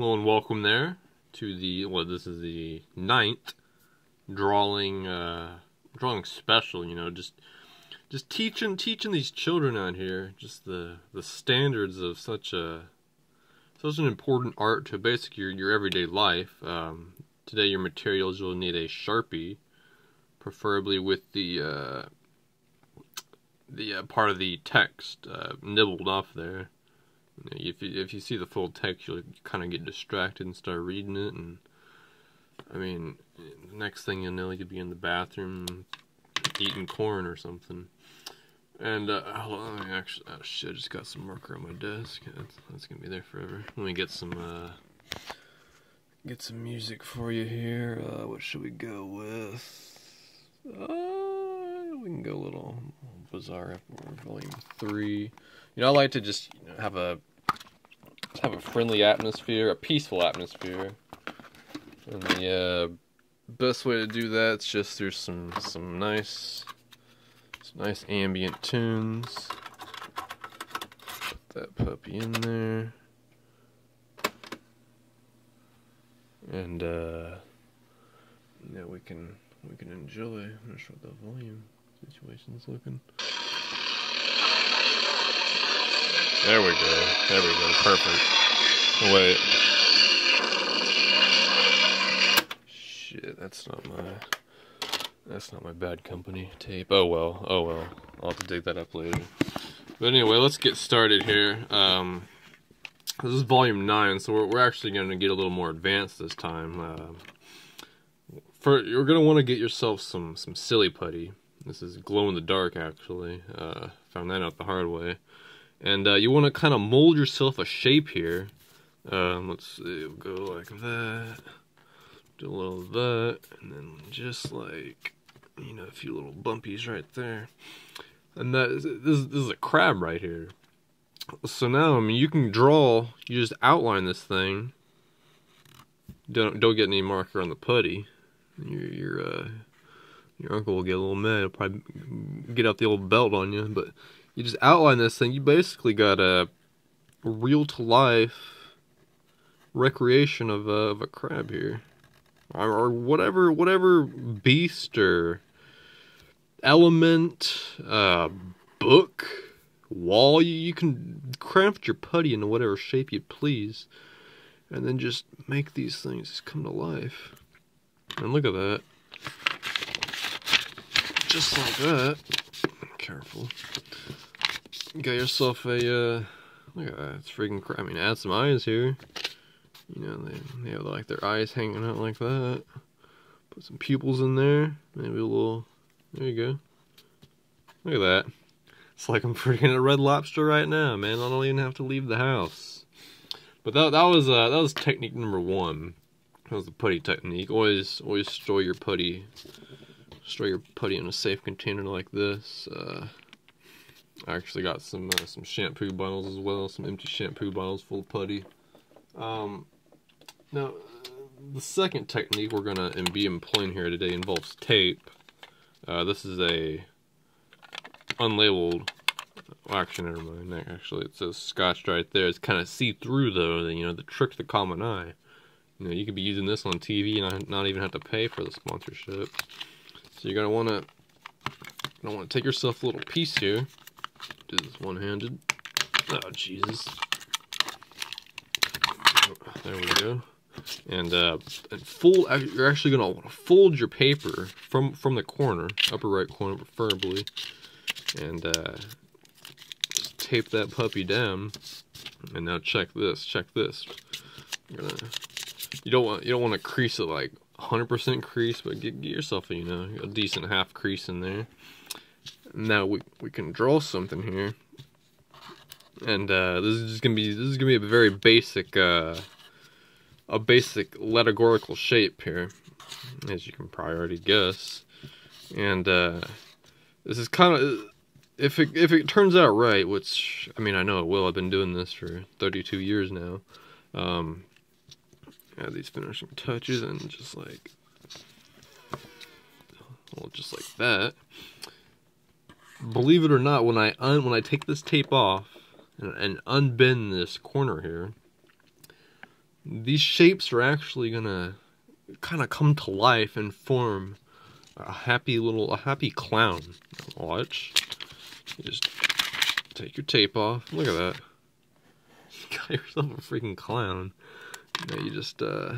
Hello and welcome there to the well this is the ninth drawing uh drawing special, you know, just just teaching teaching these children out here just the the standards of such a such an important art to basically your, your everyday life. Um, today your materials you'll need a Sharpie, preferably with the uh the uh, part of the text uh, nibbled off there. If you, if you see the full text, you'll kind of get distracted and start reading it. And I mean, the next thing you know, you'll be in the bathroom eating corn or something. And uh, hold on, actually, oh shit, I just got some marker on my desk. That's, that's gonna be there forever. Let me get some uh, get some music for you here. Uh, what should we go with? Uh, we can go a little bizarre volume three. You know, I like to just you know, have a have a friendly atmosphere, a peaceful atmosphere. And the uh, best way to do that is just through some some nice some nice ambient tunes. Put that puppy in there. And uh yeah, we can we can enjoy. I'm not sure the volume situation's looking. There we go. There we go. Perfect. Wait. Shit, that's not my. That's not my bad company tape. Oh well. Oh well. I'll have to dig that up later. But anyway, let's get started here. Um, this is volume nine, so we're, we're actually going to get a little more advanced this time. Uh, for you're going to want to get yourself some some silly putty. This is glow in the dark, actually. Uh, found that out the hard way. And uh, you want to kind of mold yourself a shape here. Um, let's see, we'll go like that. Do a little of that. And then just like, you know, a few little bumpies right there. And that is, this, this is a crab right here. So now, I mean, you can draw, you just outline this thing. Don't don't get any marker on the putty. You're, you're uh, your uncle will get a little mad. He'll probably get out the old belt on you, but you just outline this thing, you basically got a real to life recreation of a, of a crab here. Or, or whatever whatever beast or element, uh, book, wall, you, you can craft your putty into whatever shape you please. And then just make these things come to life. And look at that. Just like that. Careful got yourself a, uh, look at that, it's freaking crap. I mean, add some eyes here. You know, they, they have like their eyes hanging out like that. Put some pupils in there. Maybe a little, there you go. Look at that. It's like I'm freaking a red lobster right now, man. I don't even have to leave the house. But that, that was, uh, that was technique number one. That was the putty technique. Always, always store your putty, store your putty in a safe container like this. Uh, I actually got some uh, some shampoo bottles as well, some empty shampoo bottles full of putty. Um, now, the second technique we're gonna be employing here today involves tape. Uh, this is a unlabeled. Well, actually, never mind. Actually, it says scotch right there. It's kind of see-through though. You know, the trick the common eye. You know, you could be using this on TV and not even have to pay for the sponsorship. So you're gonna want to, gonna want to take yourself a little piece here do this one-handed. Oh, Jesus. There we go. And, uh, and fold, you're actually going to want to fold your paper from, from the corner, upper right corner preferably, and, uh, just tape that puppy down. And now check this, check this. Gonna, you don't want, you don't want to crease it like 100% crease, but get, get yourself a, you know, a decent half crease in there. Now we we can draw something here, and uh, this is just gonna be this is gonna be a very basic uh, a basic allegorical shape here, as you can probably already guess, and uh, this is kind of if it if it turns out right, which I mean I know it will. I've been doing this for 32 years now. Um, add these finishing touches and just like well, just like that believe it or not, when I un when I take this tape off and, and unbend this corner here, these shapes are actually gonna kind of come to life and form a happy little, a happy clown. Watch. You just take your tape off. Look at that. You got yourself a freaking clown. Now you just, uh,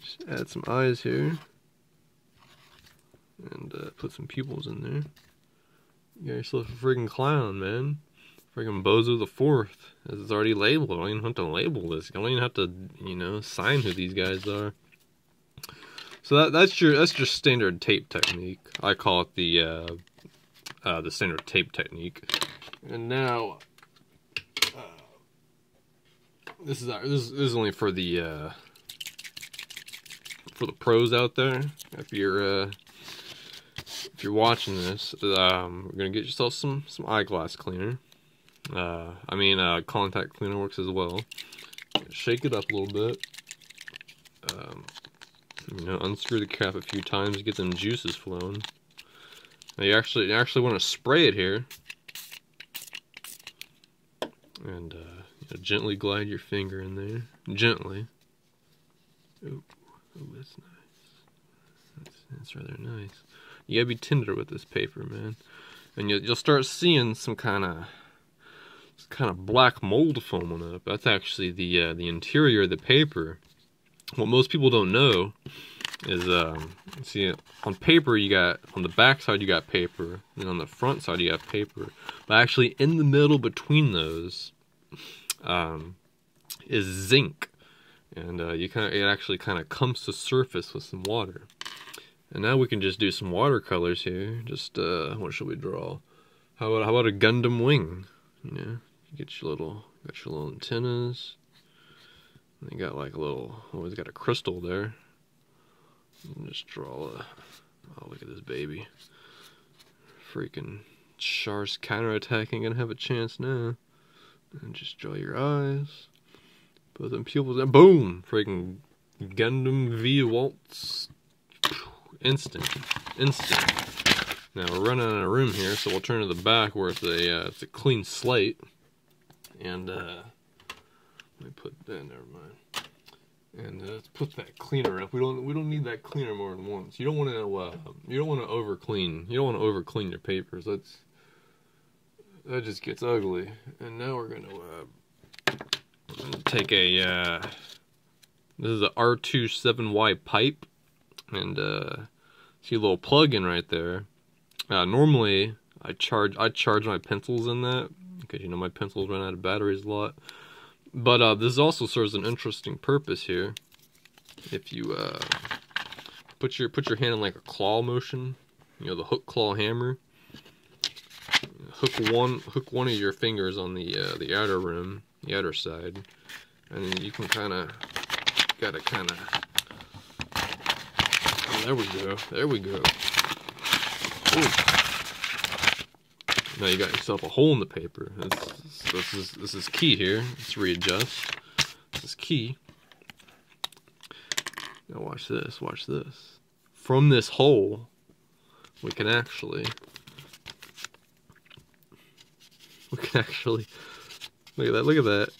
just add some eyes here. And uh, put some pupils in there. You got yourself a freaking clown, man. Freaking Bozo the Fourth. It's already labeled. I don't even have to label this. I don't even have to, you know, sign who these guys are. So that, that's your that's your standard tape technique. I call it the uh, uh, the standard tape technique. And now, this is this is, this is only for the uh, for the pros out there. If you're uh, if you're watching this, um, we're gonna get yourself some some eyeglass cleaner. Uh, I mean, uh, contact cleaner works as well. Shake it up a little bit. Um, you know, unscrew the cap a few times, get them juices flowing. Now you actually you actually want to spray it here, and uh, you gently glide your finger in there, gently. Oh, oh, that's nice. That's that's rather nice. You gotta be tender with this paper, man, and you'll you'll start seeing some kind of kind of black mold foaming up. That's actually the uh, the interior of the paper what most people don't know is um, see on paper you got on the back side you got paper and on the front side you got paper but actually in the middle between those um, is zinc. And uh, you kind it actually kind of comes to surface with some water. And now we can just do some watercolors here. Just uh, what should we draw? How about, how about a Gundam wing? You know you get your little got your little antennas. They got like a little, always oh, got a crystal there. And Just draw a, oh look at this baby. Freaking Char's counterattacking, gonna have a chance now. And just draw your eyes. Put them pupils and boom! Freaking Gundam V Waltz. Instant. Instant. Now we're running out of room here, so we'll turn to the back where it's a, uh, it's a clean slate. And, uh, let me put that, never mind. And uh, let's put that cleaner up. We don't we don't need that cleaner more than once. You don't want to uh, you don't want to over clean. You don't want to over clean your papers. That's that just gets ugly. And now we're gonna uh, take a uh, this is a R27Y pipe, and uh, see a little plug-in right there. Uh, normally I charge I charge my pencils in that because you know my pencils run out of batteries a lot. But uh, this also serves an interesting purpose here. If you uh, put your put your hand in like a claw motion, you know the hook claw hammer. Hook one hook one of your fingers on the uh, the outer rim, the outer side, and you can kind of gotta kind of. Oh, there we go. There we go. Ooh. Now you got yourself a hole in the paper. This, this is this is key here. Let's readjust. This is key. Now watch this. Watch this. From this hole, we can actually we can actually look at that. Look at that.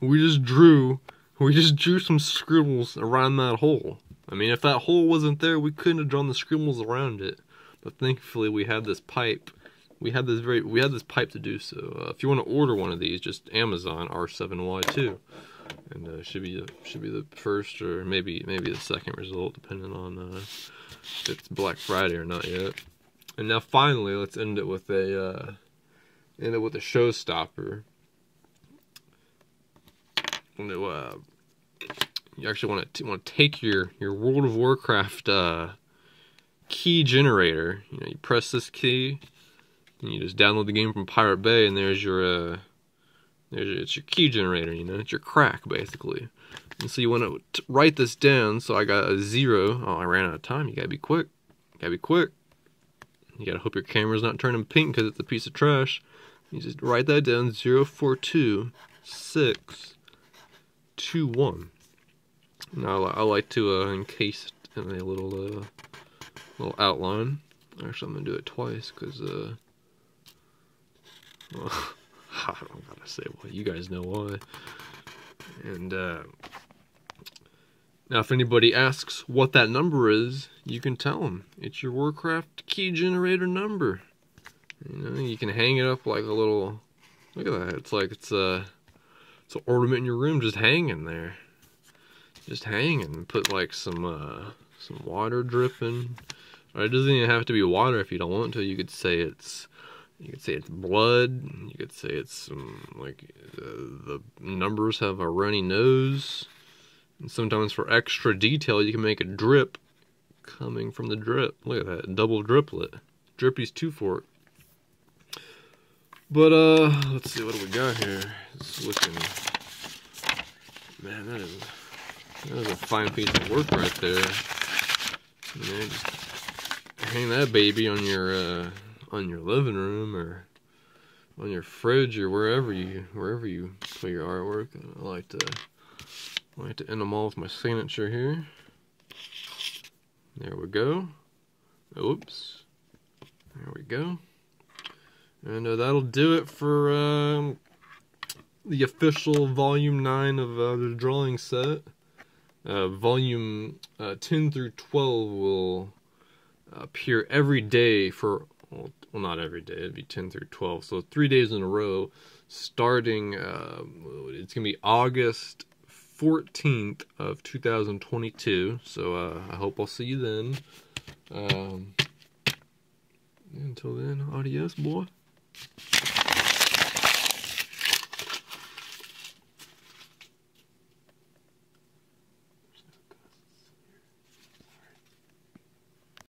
We just drew. We just drew some scribbles around that hole. I mean, if that hole wasn't there, we couldn't have drawn the scribbles around it. But thankfully, we had this pipe we had this very we had this pipe to do so. Uh, if you want to order one of these, just Amazon R7Y2, and uh, should be should be the first or maybe maybe the second result, depending on uh, if it's Black Friday or not yet. And now finally, let's end it with a uh, end it with a showstopper. Uh, you actually want to want to take your your World of Warcraft uh, key generator. You know, you press this key and you just download the game from Pirate Bay, and there's your, uh, there's your, it's your key generator, you know, it's your crack, basically. And so you want to write this down, so I got a zero. Oh, I ran out of time, you gotta be quick. You gotta be quick. You gotta hope your camera's not turning pink because it's a piece of trash. You just write that down, zero four two six two one. Now I, like to uh, encase it in a little uh, little outline. Actually, I'm gonna do it twice because uh, well, I don't gotta say why. You guys know why. And uh, Now, if anybody asks what that number is, you can tell them it's your Warcraft key generator number. You know, you can hang it up like a little. Look at that! It's like it's a, it's an ornament in your room, just hanging there, just hanging. And put like some uh, some water dripping. Or it doesn't even have to be water if you don't want to. You could say it's you could say it's blood. You could say it's some like uh, the numbers have a runny nose. Sometimes for extra detail, you can make a drip coming from the drip. Look at that double driplet. Drippy's two fork. But uh, let's see what do we got here. It's looking, man, that is that is a fine piece of work right there. Hang that baby on your uh, on your living room or on your fridge or wherever you wherever you put your artwork. I like to I like to end them all with my signature here. There we go. Oops. There we go. And uh, that'll do it for um, the official Volume 9 of uh, the drawing set. Uh, volume uh, 10 through 12 will appear every day for, well, well, not every day, it'd be 10 through 12, so three days in a row, starting, uh, it's going to be August 14th of 2022, so uh, I hope I'll see you then. Um, until then, adios, boy.